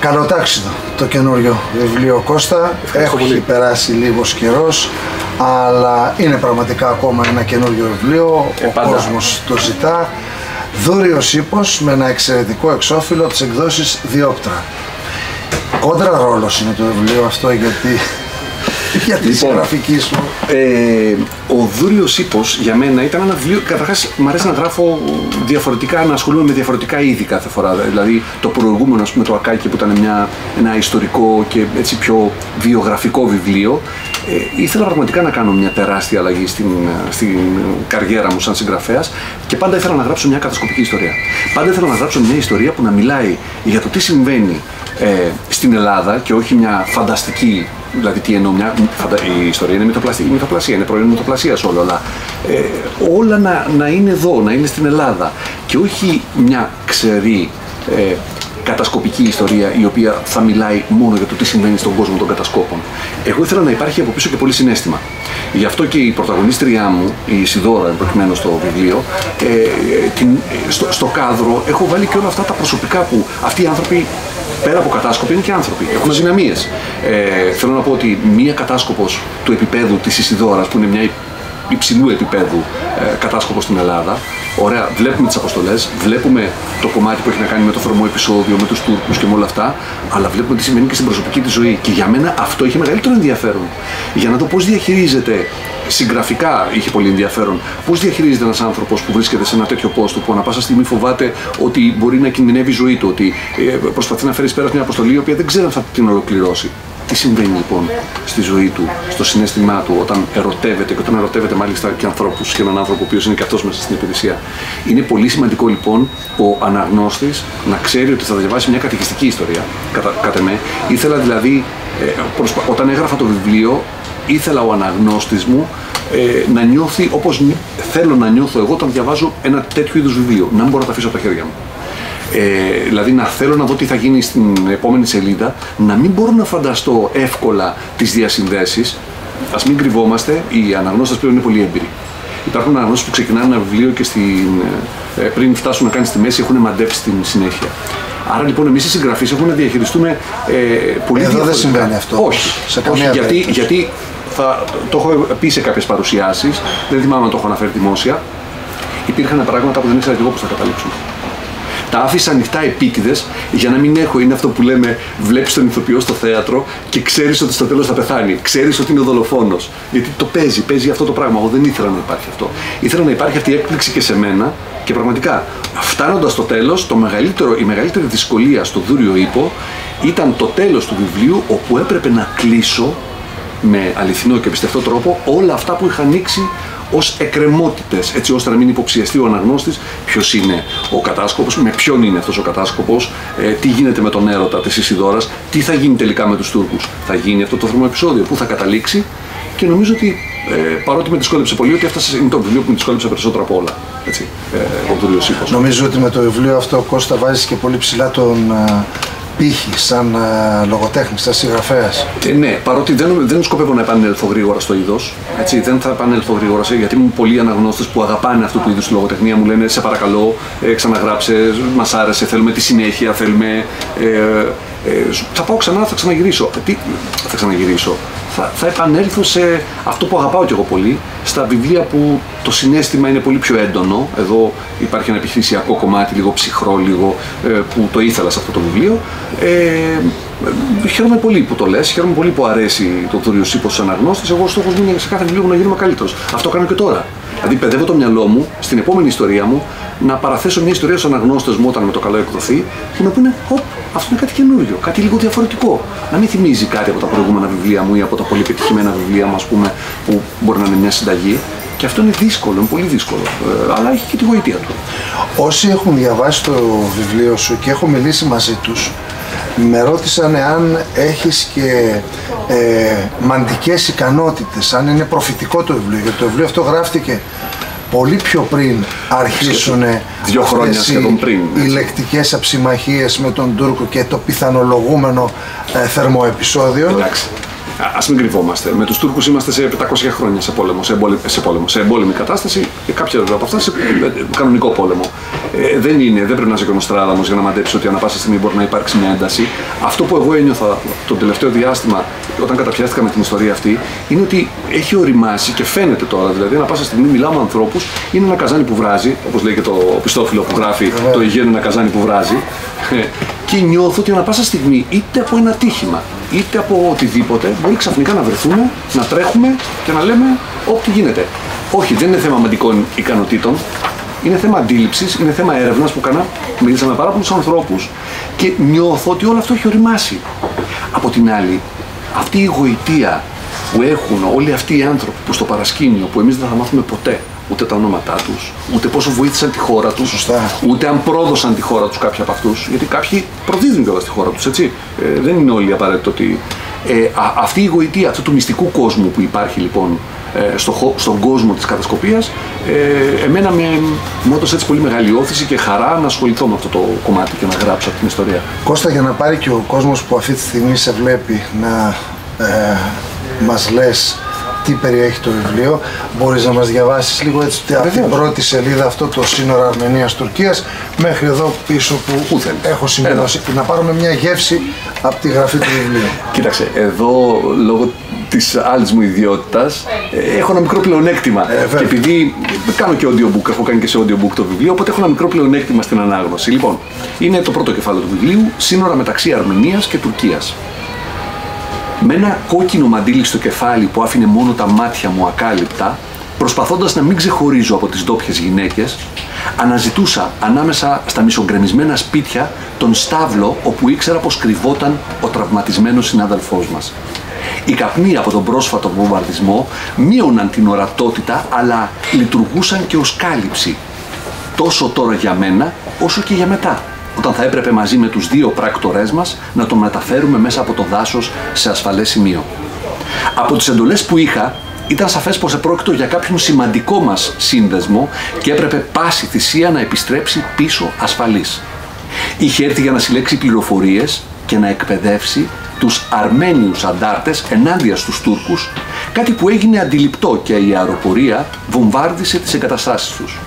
Καλοτάξιδο το καινούριο βιβλίο Κώστα. Έχει περάσει λίγος καιρός αλλά είναι πραγματικά ακόμα ένα καινούριο βιβλίο. Ε, Ο πάντα. κόσμος το ζητά. Δούριος ύπος με ένα εξαιρετικό εξώφυλλο της εκδόσης Διόπτρα. Κόντρα ρόλος είναι το βιβλίο αυτό γιατί για τη Λοιπόν. συγγραφική σου. Ε, ο Δούριο Ήπος για μένα ήταν ένα βιβλίο. Καταρχάς, μου αρέσει να γράφω διαφορετικά, να ασχολούμαι με διαφορετικά είδη κάθε φορά. Δηλαδή, το προηγούμενο, ας πούμε, το Ακάκι που ήταν μια, ένα ιστορικό και έτσι πιο βιογραφικό βιβλίο. Ε, ήθελα πραγματικά να κάνω μια τεράστια αλλαγή στην, ε, στην καριέρα μου σαν συγγραφέας και πάντα ήθελα να γράψω μια κατασκοπική ιστορία. Πάντα ήθελα να γράψω μια ιστορία που να μιλάει για το τι συμβαίνει ε, στην Ελλάδα και όχι μια φανταστική Δηλαδή, τι εννοώ, μια, φαντα- η ιστορία είναι μυθοπλασία, η μυθοπλασία είναι προϊόν μυθοπλασίας όλο, αλλά ε, όλα να, να είναι εδώ, να είναι στην Ελλάδα και όχι μια ξερή ε, κατασκοπική ιστορία η οποία θα μιλάει μόνο για το τι συμβαίνει στον κόσμο των κατασκόπων. Εγώ ήθελα να υπάρχει από πίσω και πολύ συνέστημα. Γι' αυτό και η πρωταγωνίστριά μου, η Σιδώρα, προκειμένου στο βιβλίο, ε, ε, την, ε, στο, στο κάδρο έχω βάλει και όλα αυτά τα προσωπικά που αυτοί οι άνθρωποι πέρα από κατάσκοποι είναι και άνθρωποι. Έχουν αδυναμίε. Ε, θέλω να πω ότι μία κατάσκοπος του επίπεδου της Ισιδώρας, που είναι μια υ- υψηλού επίπεδου ε, κατάσκοπος στην Ελλάδα, ωραία, βλέπουμε τις αποστολές, βλέπουμε το κομμάτι που έχει να κάνει με το θερμό επεισόδιο, με τους Τούρκους και με όλα αυτά, αλλά βλέπουμε τι σημαίνει και στην προσωπική της ζωή. Και για μένα αυτό είχε μεγαλύτερο ενδιαφέρον. Για να δω πώς διαχειρίζεται συγγραφικά είχε πολύ ενδιαφέρον. Πώς διαχειρίζεται ένας άνθρωπος που βρίσκεται σε ένα τέτοιο πόστο που ανα πάσα στιγμή φοβάται ότι μπορεί να κινδυνεύει η ζωή του, ότι ε, προσπαθεί να φέρει πέρα μια αποστολή η οποία δεν ξέρει αν θα την ολοκληρώσει. Τι συμβαίνει λοιπόν στη ζωή του, στο συνέστημά του, όταν ερωτεύεται και όταν ερωτεύεται μάλιστα και ανθρώπους και έναν άνθρωπο ο οποίος είναι και αυτό μέσα στην υπηρεσία. Είναι πολύ σημαντικό λοιπόν ο αναγνώστης να ξέρει ότι θα διαβάσει μια κατοικιστική ιστορία. Κατά, κατά με. Ήθελα δηλαδή, ε, προσπα- όταν έγραφα το βιβλίο, ήθελα ο αναγνώστης μου ε, να νιώθει όπως νι- θέλω να νιώθω εγώ όταν διαβάζω ένα τέτοιο είδους βιβλίο. Να μην μπορώ να τα αφήσω από τα χέρια μου. Ε, δηλαδή να θέλω να δω τι θα γίνει στην επόμενη σελίδα, να μην μπορώ να φανταστώ εύκολα τις διασυνδέσεις. Ας μην κρυβόμαστε, οι αναγνώστες πλέον είναι πολύ έμπειροι. Υπάρχουν αναγνώστες που ξεκινάνε ένα βιβλίο και στην, ε, πριν φτάσουν να κάνει στη μέση έχουν μαντέψει την συνέχεια. Άρα λοιπόν εμείς οι συγγραφείς έχουμε να διαχειριστούμε ε, πολύ Εδώ δεν διαφορετικά. συμβαίνει αυτό. Όχι, Σε όχι καμία γιατί, περίπτωση. γιατί θα, το έχω πει σε κάποιες παρουσιάσεις, δεν θυμάμαι αν το έχω αναφέρει δημόσια, υπήρχαν πράγματα που δεν ήξερα και εγώ πώς θα καταλήξουν. Τα άφησα ανοιχτά επίτηδε για να μην έχω, είναι αυτό που λέμε, βλέπεις τον ηθοποιό στο θέατρο και ξέρεις ότι στο τέλος θα πεθάνει. Ξέρεις ότι είναι ο δολοφόνος. Γιατί το παίζει, παίζει αυτό το πράγμα. Εγώ δεν ήθελα να υπάρχει αυτό. Ήθελα να υπάρχει αυτή η έκπληξη και σε μένα και πραγματικά φτάνοντας στο τέλος, η μεγαλύτερη δυσκολία στο δούριο ύπο ήταν το τέλος του βιβλίου όπου έπρεπε να κλείσω με αληθινό και πιστευτό τρόπο όλα αυτά που είχα ανοίξει ως εκκρεμότητες, έτσι ώστε να μην υποψιαστεί ο αναγνώστης ποιος είναι ο κατάσκοπος, με ποιον είναι αυτός ο κατάσκοπος, ε, τι γίνεται με τον έρωτα της Ισιδώρας, τι θα γίνει τελικά με τους Τούρκους. Θα γίνει αυτό το θερμό επεισόδιο, πού θα καταλήξει και νομίζω ότι ε, παρότι με δυσκόλεψε πολύ, ότι έφτασε είναι το βιβλίο που με δυσκόλεψε περισσότερο από όλα. Έτσι, ε, ο Δούριο Ήπος. Νομίζω ότι με το βιβλίο αυτό Κώστα βάζεις και πολύ ψηλά τον α, πύχη σαν α, λογοτέχνης, σαν συγγραφέας. Ε, ναι, παρότι δεν, δεν σκοπεύω να επανέλθω γρήγορα στο είδος. Δεν θα επανέλθω γρήγορα σε, γιατί μου πολλοί αναγνώστες που αγαπάνε αυτού του είδους τη λογοτεχνία μου λένε Σε παρακαλώ, ε, ξαναγράψε, μας άρεσε, θέλουμε τη συνέχεια, θέλουμε. Ε, ε, σου- θα πάω ξανά, θα ξαναγυρίσω. Ε, Τι, θα ξαναγυρίσω. Θα, θα επανέλθω σε αυτό που αγαπάω κι εγώ πολύ, στα βιβλία που το συνέστημα είναι πολύ πιο έντονο. Εδώ υπάρχει ένα επιχειρησιακό κομμάτι, λίγο ψυχρό, λίγο ε, που το ήθελα σε αυτό το βιβλίο. Ε, ε, χαίρομαι πολύ που το λες, χαίρομαι πολύ που αρέσει το Δούριο Σύπο στου αναγνώστε. Εγώ στόχος μου είναι σε κάθε βιβλίο μου να γίνομαι καλύτερος. Αυτό κάνω και τώρα. Δηλαδή, παιδεύω το μυαλό μου στην επόμενη ιστορία μου να παραθέσω μια ιστορία στους αναγνώστες μου όταν με το καλό εκδοθεί που να πούνε Ωπ, αυτό είναι κάτι καινούριο, κάτι λίγο διαφορετικό. Να μην θυμίζει κάτι από τα προηγούμενα βιβλία μου ή από τα πολύ πετυχημένα βιβλία μου, ας πούμε, που μπορεί να είναι μια συνταγή. Και αυτό είναι δύσκολο, είναι πολύ δύσκολο. Ε, αλλά έχει και τη γοητεία του. Όσοι έχουν διαβάσει το βιβλίο σου και έχω μιλήσει μαζί τους, με ρώτησαν αν έχεις και ε, μαντικές ικανότητες, αν είναι προφητικό το βιβλίο, γιατί το βιβλίο αυτό γράφτηκε πολύ πιο πριν αρχίσουν Δύο χρόνια αυτές οι- σχεδόν πριν, οι έτσι. λεκτικές αψιμαχίες με τον Τούρκο και το πιθανολογούμενο ε, θερμό επεισόδιο. Εντάξει. Α μην κρυβόμαστε. Με τους Τούρκους είμαστε σε 500 χρόνια σε πόλεμο, σε, εμπόλεμη, σε, πόλεμο, σε εμπόλεμη κατάσταση και κάποια από αυτά σε κανονικό πόλεμο. Ε, δεν είναι, δεν πρέπει να είσαι κρονοστράδαμο για να μαντέψει ότι ανά πάσα στιγμή μπορεί να υπάρξει μια ένταση. Αυτό που εγώ ένιωθα το τελευταίο διάστημα όταν καταπιάστηκα με την ιστορία αυτή είναι ότι έχει οριμάσει και φαίνεται τώρα. Δηλαδή, ανά πάσα στιγμή μιλάω με ανθρώπους, είναι ένα καζάνι που βράζει, όπως λέει και το πιστόφυλλο που γράφει το υγιέν είναι ένα καζάνι που βράζει. Ε, και νιώθω ότι ανά πάσα στιγμή είτε από ένα τύχημα είτε από οτιδήποτε μπορεί ξαφνικά να βρεθούμε, να τρέχουμε και να λέμε ό,τι γίνεται. Όχι, δεν είναι θέμα αμυντικών ικανοτήτων. Είναι θέμα αντίληψης, είναι θέμα έρευνας που έκανα. Μίλησα με πάρα πολλούς ανθρώπους και νιώθω ότι όλο αυτό έχει οριμάσει. Από την άλλη, αυτή η γοητεία που έχουν όλοι αυτοί οι άνθρωποι που στο παρασκήνιο που εμείς δεν θα μάθουμε ποτέ ούτε τα ονόματά τους, ούτε πόσο βοήθησαν τη χώρα τους, ούτε αν πρόδωσαν τη χώρα τους κάποιοι από αυτούς. Γιατί κάποιοι προδίδουν κιόλας τη χώρα τους, έτσι. Ε, δεν είναι όλοι απαραίτητο ότι. Ε, αυτή η γοητεία αυτού του μυστικού κόσμου που υπάρχει λοιπόν ε, στο, στον κόσμο της κατασκοπίας ε, εμένα με, μου έδωσε έτσι πολύ μεγάλη όθηση και χαρά να ασχοληθώ με αυτό το κομμάτι και να γράψω αυτή την ιστορία. Κώστα για να πάρει και ο κόσμος που αυτή τη στιγμή σε βλέπει να ε, μας λες τι περιέχει το βιβλίο. Μπορείς να μας διαβάσεις λίγο έτσι από την πρώτη σελίδα αυτό το σύνορο Αρμενίας-Τουρκίας μέχρι εδώ πίσω που Πού έχω σημειώσει και να πάρουμε μια γεύση από τη γραφή του βιβλίου. Κοίταξε, εδώ λόγω της άλλης μου ιδιότητας ε, έχω ένα μικρό πλεονέκτημα. Ε, και επειδή κάνω και audiobook, έχω κάνει και σε audiobook το βιβλίο, οπότε έχω ένα μικρό πλεονέκτημα στην ανάγνωση. Λοιπόν, είναι το πρώτο κεφάλαιο του βιβλίου, σύνορα μεταξύ Αρμενίας και Τουρκίας με ένα κόκκινο μαντίλι στο κεφάλι που άφηνε μόνο τα μάτια μου ακάλυπτα, προσπαθώντας να μην ξεχωρίζω από τις ντόπιες γυναίκες, αναζητούσα ανάμεσα στα μισογκρεμισμένα σπίτια τον στάβλο όπου ήξερα πως κρυβόταν ο τραυματισμένος συνάδελφός μας. Οι καπνοί από τον πρόσφατο βομβαρδισμό μείωναν την ορατότητα αλλά λειτουργούσαν και ως κάλυψη, τόσο τώρα για μένα όσο και για μετά όταν θα έπρεπε μαζί με τους δύο πράκτορές μας να τον μεταφέρουμε μέσα από το δάσος σε ασφαλές σημείο. Από τις εντολές που είχα, ήταν σαφές πως επρόκειτο για κάποιον σημαντικό μας σύνδεσμο και έπρεπε πάση θυσία να επιστρέψει πίσω ασφαλής. Είχε έρθει για να συλλέξει πληροφορίες και να εκπαιδεύσει τους Αρμένιους αντάρτες ενάντια στους Τούρκους, κάτι που έγινε αντιληπτό και η αεροπορία βομβάρδισε τις εγκαταστάσεις τους.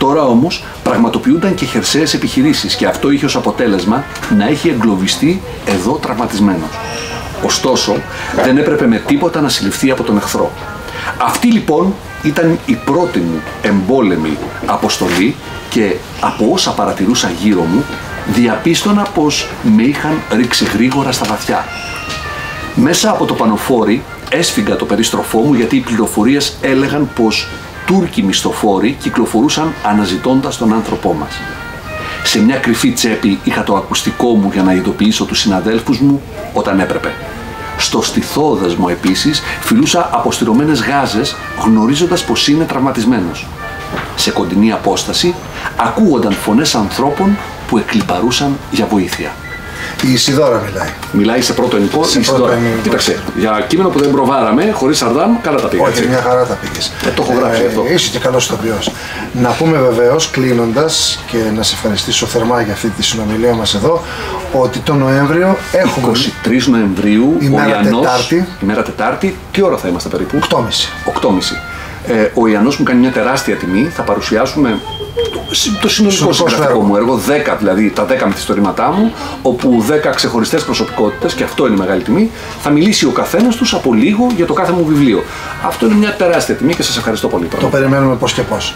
Τώρα όμως πραγματοποιούνταν και χερσαίες επιχειρήσεις και αυτό είχε ως αποτέλεσμα να έχει εγκλωβιστεί εδώ τραυματισμένος. Ωστόσο, δεν έπρεπε με τίποτα να συλληφθεί από τον εχθρό. Αυτή λοιπόν ήταν η πρώτη μου εμπόλεμη αποστολή και από όσα παρατηρούσα γύρω μου, διαπίστωνα πως με είχαν ρίξει γρήγορα στα βαθιά. Μέσα από το πανοφόρι έσφυγα το περίστροφό μου γιατί οι πληροφορίες έλεγαν πως Τούρκοι μισθοφόροι κυκλοφορούσαν αναζητώντας τον άνθρωπό μας. Σε μια κρυφή τσέπη είχα το ακουστικό μου για να ειδοποιήσω τους συναδέλφους μου όταν έπρεπε. Στο στιθόδεσμο επίσης φιλούσα αποστηρωμένες γάζες γνωρίζοντας πως είναι τραυματισμένος. Σε κοντινή απόσταση ακούγονταν φωνές ανθρώπων που εκλυπαρούσαν για βοήθεια. Η Ισιδώρα μιλάει. Μιλάει σε πρώτο ενικό. Σε πρώτο ενικό. Κοίταξε, για κείμενο που δεν προβάραμε, χωρίς Σαρδάμ, καλά τα πήγα. Όχι, μια χαρά τα πήγες. Ε, το έχω γράψει ε, αυτό. Είσαι και καλός ηθοποιός. Να πούμε βεβαίως, κλείνοντας και να σε ευχαριστήσω θερμά για αυτή τη συνομιλία μας εδώ, ότι το Νοέμβριο έχουμε. 23 Νοεμβρίου, ημέρα ο Ιαννός, Τετάρτη. Ημέρα Τετάρτη, τι ώρα θα είμαστε περίπου; 8.30. 8.30. Ε, ο Ιαννός μου κάνει μια τεράστια τιμή, θα παρουσιάσουμε το συνολικό συγγραφικό μου έργο, 10 δηλαδή, τα 10 μυθιστορήματά μου, όπου 10 ξεχωριστές προσωπικότητες, και αυτό είναι μεγάλη τιμή, θα μιλήσει ο καθένας τους από λίγο για το κάθε μου βιβλίο. Αυτό είναι μια τεράστια τιμή και σας ευχαριστώ πολύ. Το περιμένουμε πώς και πώς.